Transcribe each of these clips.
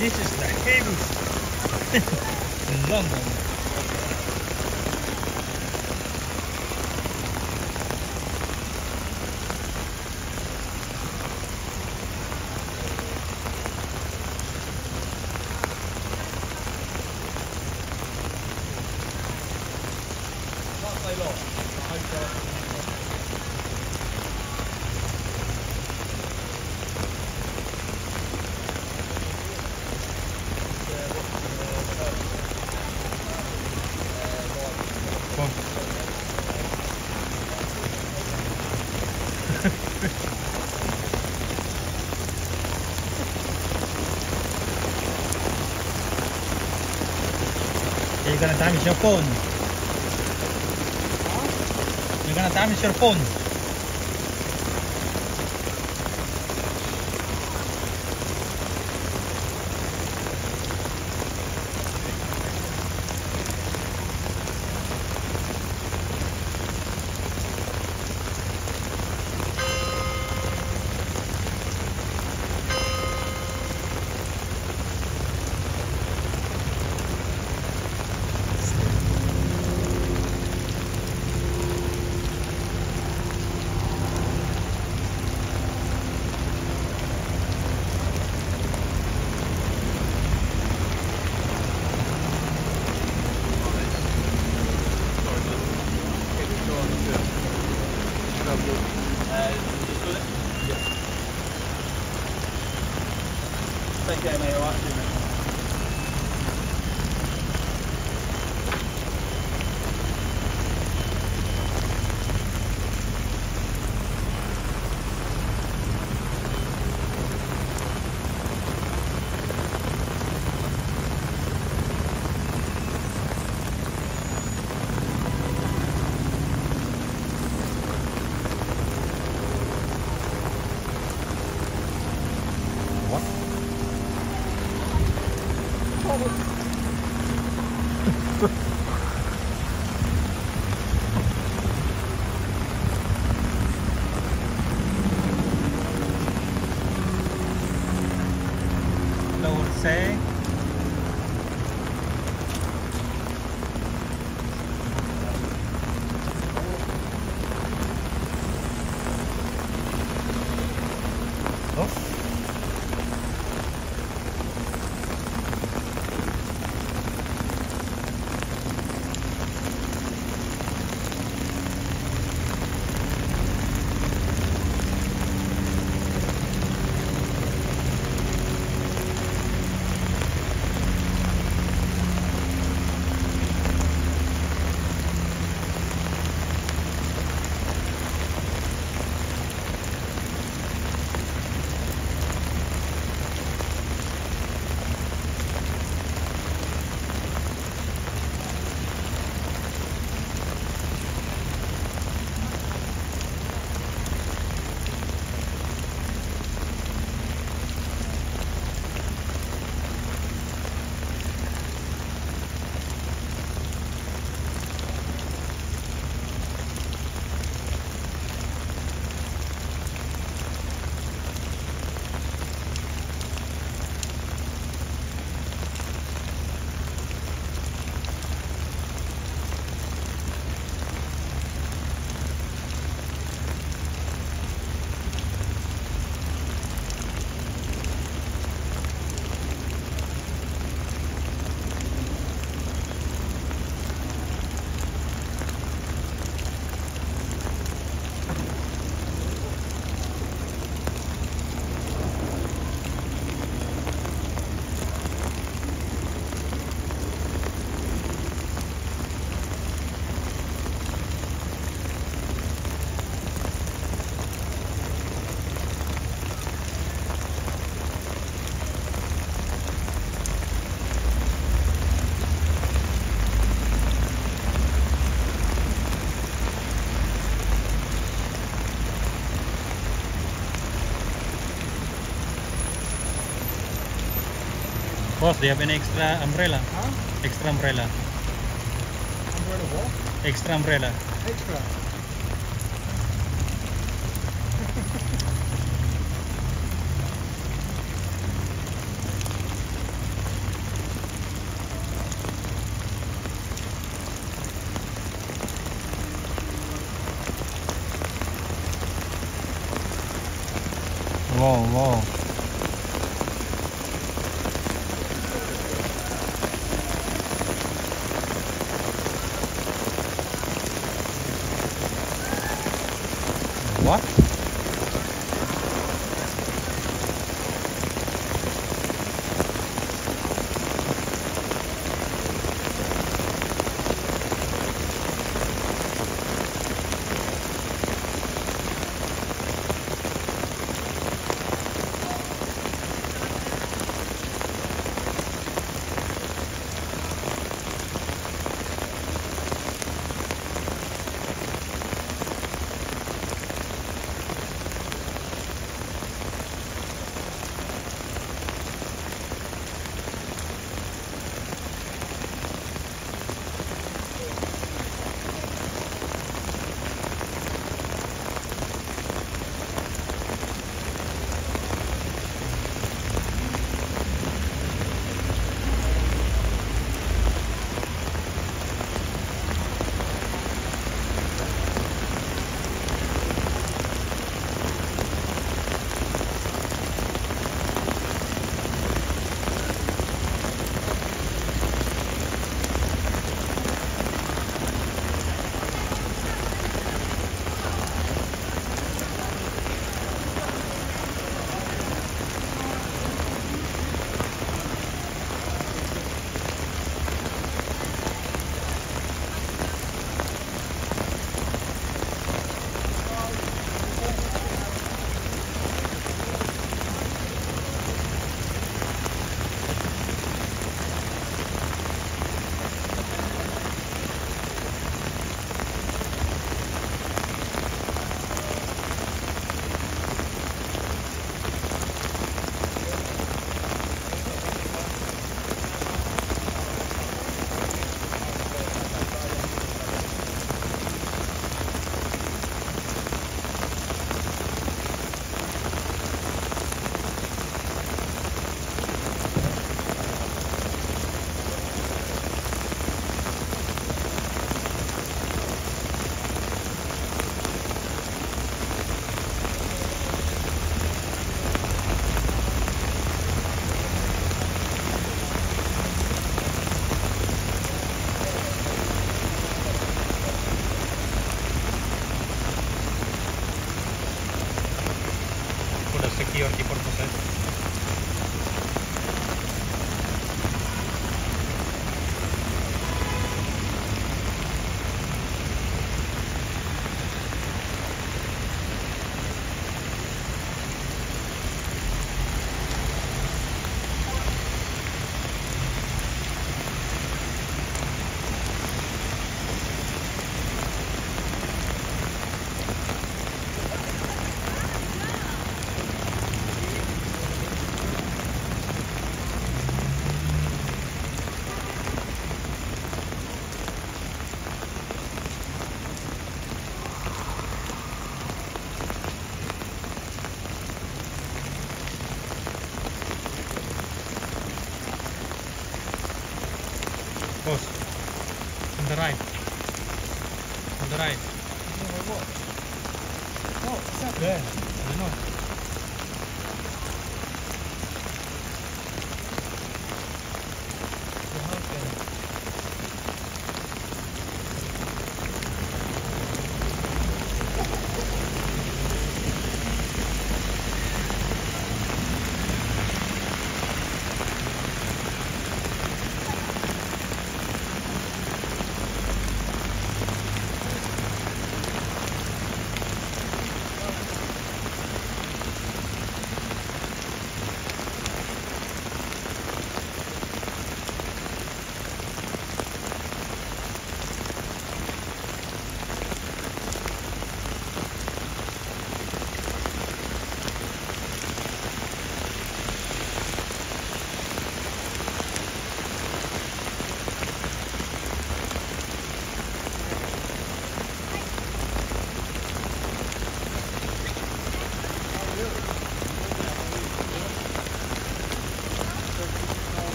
this is the heaviest in London. You're gonna damage your phone. You're gonna damage your phone. Take care, mate. All right, Boss, do you have an extra umbrella? Huh? Extra umbrella. Umbrella what? Extra umbrella. Extra. Whoa, whoa. drive. Não, eu É.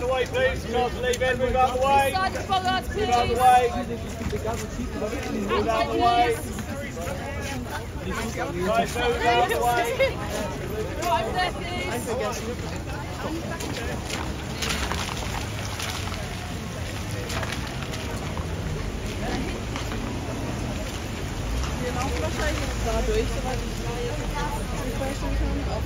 out of the way, please? Cars are leaving, move out of the way. Move out of the way. Move out of the way. Guys, move out of the way. Right there, please. dadurch, soweit ich da jetzt nicht vorstellen kann, auch